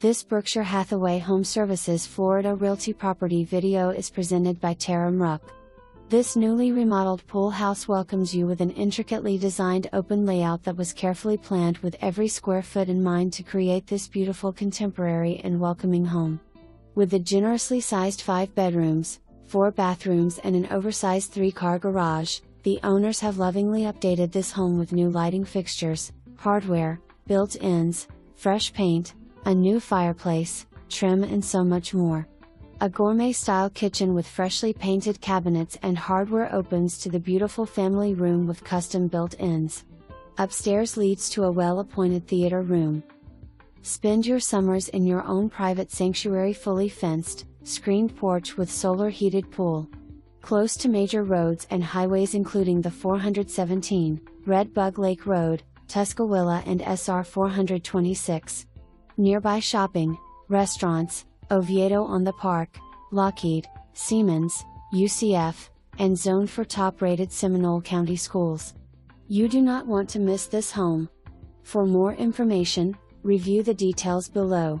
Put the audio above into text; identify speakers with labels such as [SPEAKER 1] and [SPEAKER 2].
[SPEAKER 1] This Berkshire Hathaway Home Services Florida Realty property video is presented by Tara Mruk. This newly remodeled pool house welcomes you with an intricately designed open layout that was carefully planned with every square foot in mind to create this beautiful contemporary and welcoming home. With the generously sized five bedrooms, four bathrooms, and an oversized three car garage, the owners have lovingly updated this home with new lighting fixtures, hardware, built ins, fresh paint, a new fireplace, trim, and so much more. A gourmet style kitchen with freshly painted cabinets and hardware opens to the beautiful family room with custom built ins. Upstairs leads to a well appointed theater room. Spend your summers in your own private sanctuary fully fenced, screened porch with solar heated pool. Close to major roads and highways including the 417, Red Bug Lake Road, Tuskawilla and SR 426 nearby shopping, restaurants, Oviedo on the Park, Lockheed, Siemens, UCF, and zone for top rated Seminole County schools. You do not want to miss this home. For more information, review the details below.